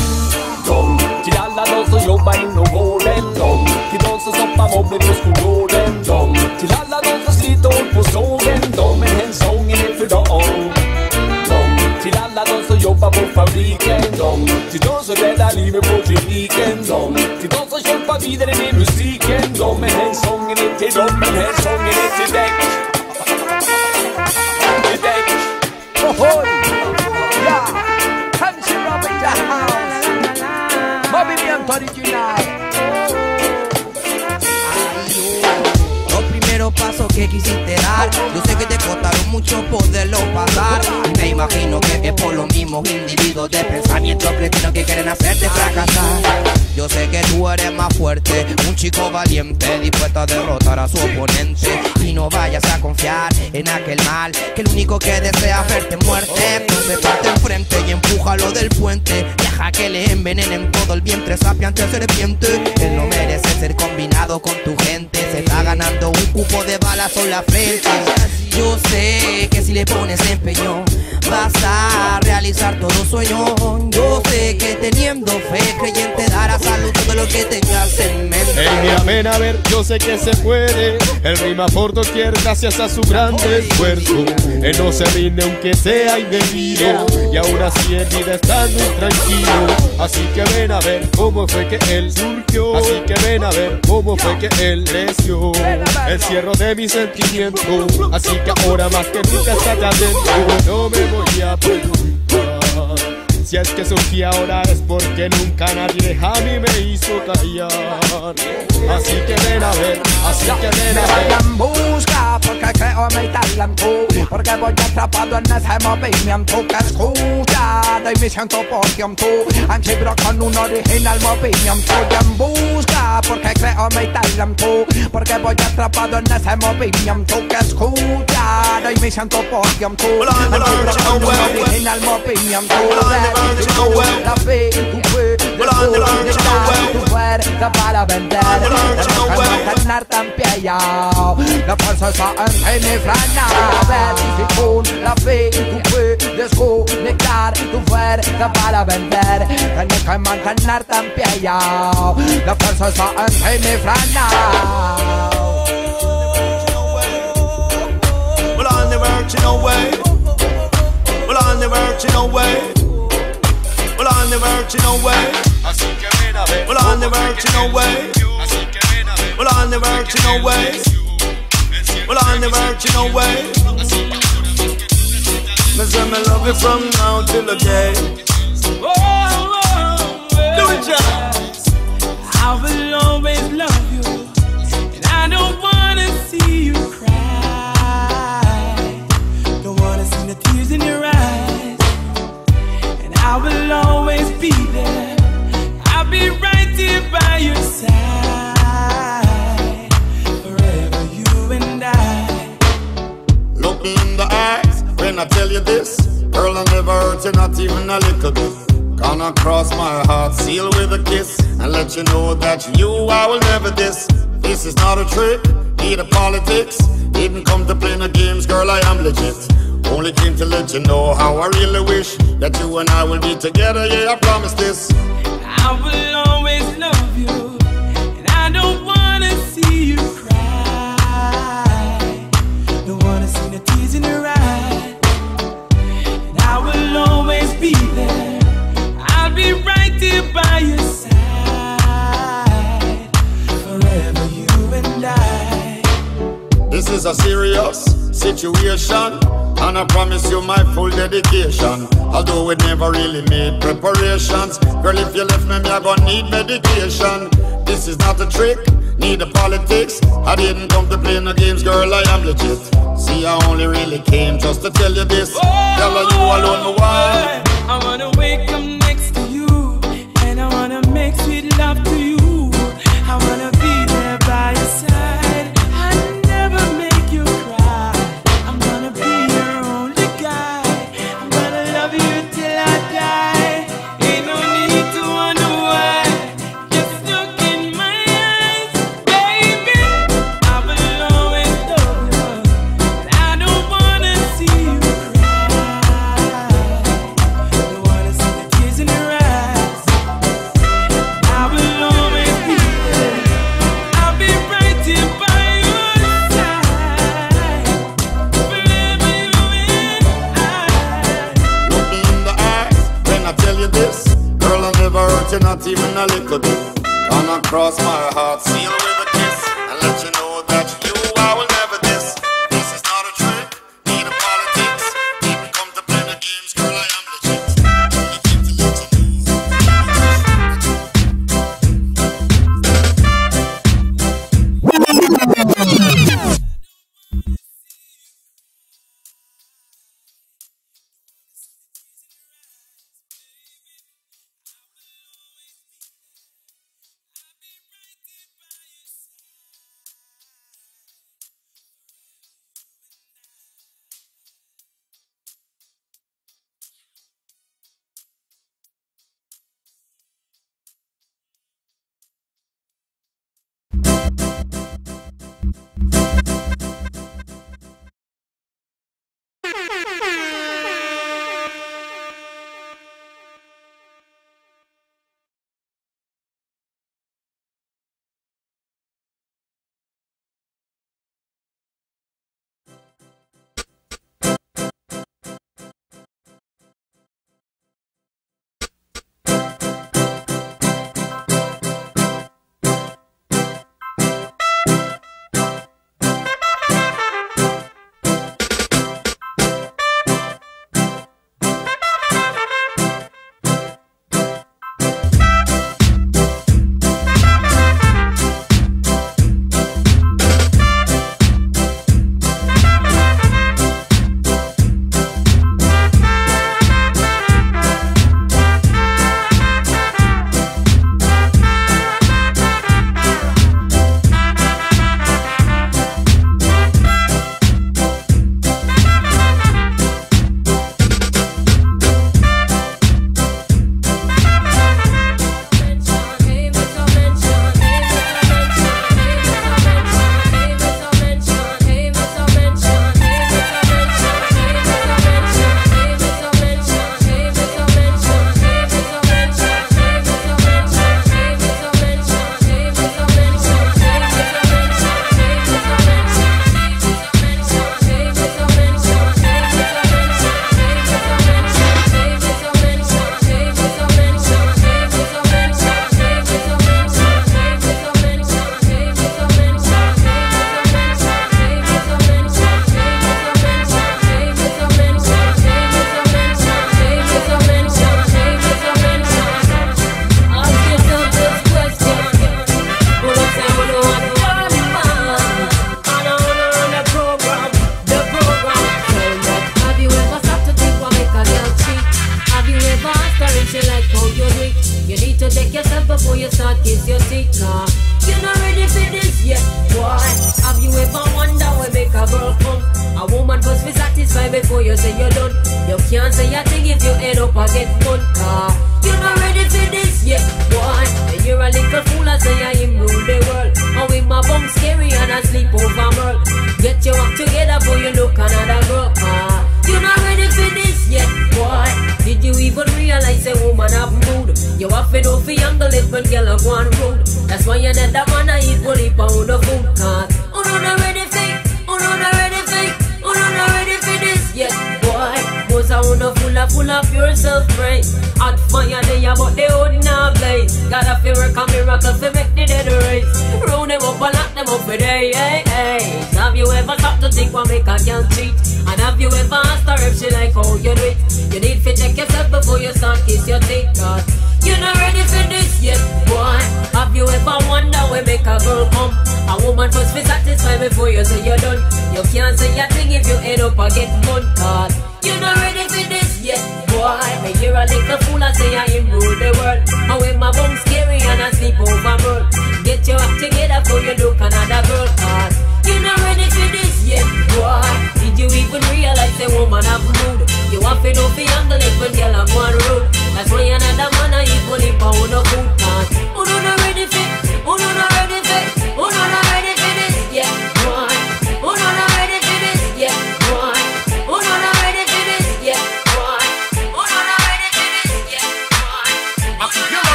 Kom alla som jobbar inom vården. Dom, till de som stoppar mobbning på skolgården. Dom, till alla de som sliter hårt på sågen. Dom, men en sången är för dem. Dom, till alla de som jobbar på fabriken. Dom, till de som räddar livet på kliniken. Dom, till de som kämpar vidare med musiken. Dom, men en sången är till dem, men en sången är till däck Till däck Ohoj! Original. Pasos que quisiste dar. Yo sé que te costaron mucho poderlo pasar. Me imagino que es por los mismos individuos de pensamiento cretino que quieren hacerte fracasar. Yo sé que tú eres más fuerte Un chico valiente dispuesto a derrotar a su oponente. Y no vayas a confiar en aquel mal Que el único que desea verte muerte. Entonces parte enfrente y empújalo del puente. Deja que le envenenen todo el vientre sapiante serpiente. Él no merece ser combinado con tu gente. Se está ganando un cupo de balas en la frente Yo sé que si le pones empeño vas a realizar todo sueño. Yo sé que teniendo fe creyente dará salud todo lo que tengas en mente. Hey, mira, ven a ver, yo sé que se puede. Él rima por doquier gracias a su grande esfuerzo. Él no se rinde aunque sea indebido. Y aún así en vida está muy tranquilo. Así que ven a ver cómo fue que él surgió. Así que ven a ver cómo fue que él creció. El cierro de mis sentimientos. Así que ahora más que nunca está allá adentro. No me voy a preguntar. Si es que surgí ahora es porque nunca nadie a mí me hizo callar. Así que ven a ver, así que ven a ver. busca porque quiero meditarla en tú Porque voy atrapado en ese movimiento que escucha De mi ciento por ciento. En fibro con un original movimiento Y en busca porque creo meditarla en tú Porque voy atrapado en ese movimiento que escucha De mi ciento por ciento. En fibro con un original movimiento De mi ciento por La fe, tu fe, tu fuerza para vender ganar tan pillado La fuerza está en mi frana Ver si con la fe tú puedes conectar Tu fuerza para vender Tienes que mantener tan pillado La fuerza está en mi frana Well, on the virgin away. Well, on the virgin away. Well, on the virgin away. Así que ven a ver. Well, on the virgin away. Así que ven a ver. Well, on the virgin away. Well, on the virgin away. Me say me love you from now till the day. Oh, oh, oh, Do it, John. I will always love I will always be there. I'll be right here by your side, forever, you and I. Look me in the eyes when I tell you this. Girl, I never hurt you, not even a little bit. Gonna cross my heart, seal with a kiss, and let you know that you I will never diss. This is not a trick, need a politics. Didn't come to play no games, girl, I am legit. Only came to let you know how I really wish that you and I will be together, yeah, I promise this. I will always love you, and I don't wanna see you cry. Don't wanna see the tears in your eyes, and I will always be there. I'll be right here by your side, forever, you and I. This is a serious situation, and I promise you my full dedication. Although we never really made preparations, girl, if you left me, me I gonna need medication. This is not a trick, need a politics. I didn't come to play no games, girl, I am legit. See, I only really came just to tell you this. Girl, are you alone, my wife? I wanna wake up next to you, and I wanna make sweet love to you. I wanna you, not even a little bit. Gonna cross my heart, seal with a kiss, and let you know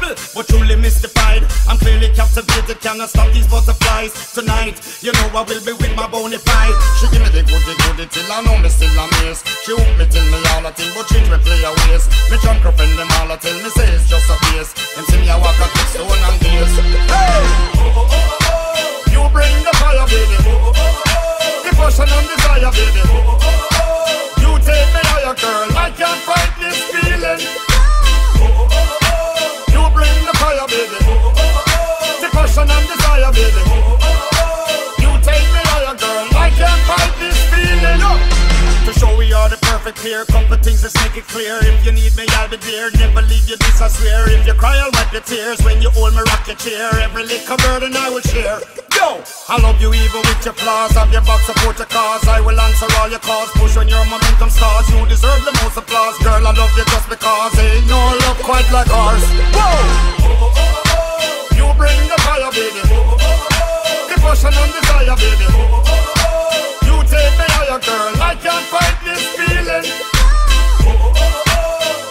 Emotionally but truly mystified. I'm clearly captivated Cannot stop these butterflies Tonight you know I will be with my bona fide She give me the goody goody till I know me still amazed She hook me till me all a thing but change me play a ways Me junk her friend them all a tell me say it's just a face Them see me I walk a kick stone and gaze. Hey! oh oh oh, You bring the fire baby. Devotion and desire baby. You the perfect Couple things let's make it clear. If you need me I'll be there. Never leave you this I swear. If you cry I'll wipe your tears. When you hold me rock your chair. Every little burden I will share. Yo, I love you even with your flaws. Have your back, support your cause. I will answer all your calls. Push on your momentum stars. You deserve the most applause. Girl, I love you just because. Ain't no love quite like ours. Whoa! Oh, oh, oh, You bring the fire, baby. Devotion and desire, baby. You take me higher, girl I can't fight this feeling.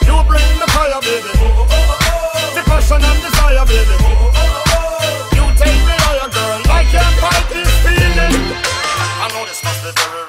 You bring the fire, baby. Devotion and desire, baby. You take me higher, girl I can't fight this feeling. I know this must be very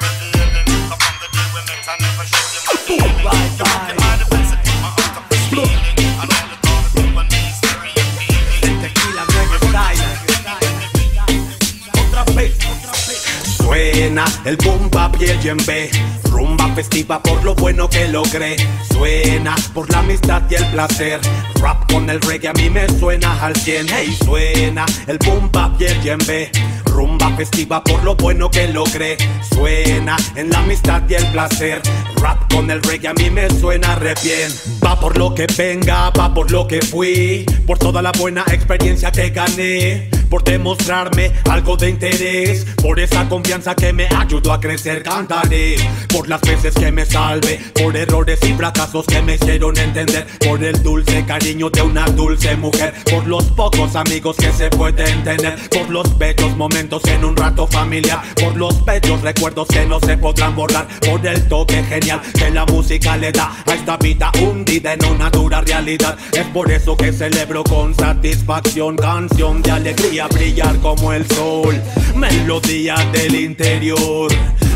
Suena el boom bap y el djembe Rumba festiva por lo bueno que logré. Suena por la amistad y el placer. Rap con el reggae a mí me suena al 100 Hey, suena el boom bap y el djembe Rumba festiva por lo bueno que logré. Suena en la amistad y el placer. Rap con el reggae a mí me suena re bien. Va por lo que venga, va por lo que fui. Por toda la buena experiencia que gané Por demostrarme algo de interés Por esa confianza que me ayudó a crecer Cantaré por las veces que me salve Por errores y fracasos que me hicieron entender Por el dulce cariño de una dulce mujer Por los pocos amigos que se pueden tener Por los bellos momentos en un rato familiar Por los bellos recuerdos que no se podrán borrar Por el toque genial que la música le da A esta vida hundida en una dura realidad. Es por eso que celebro con satisfacción Canción de alegría a brillar como el sol. Melodía del interior.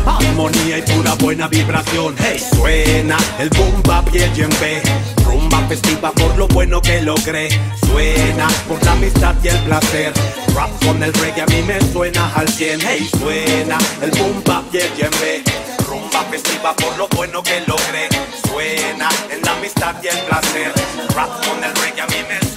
Armonía y pura buena vibración. Hey, suena el boom bap y el yembe. Rumba festiva por lo bueno que lo cree. Suena por la amistad y el placer. Rap con el reggae a mí me suena al 100. Hey, suena el boom bap y el yembe. Rumba festiva por lo bueno que lo cree. Suena en la amistad y el placer. Rap con el reggae a mí me suena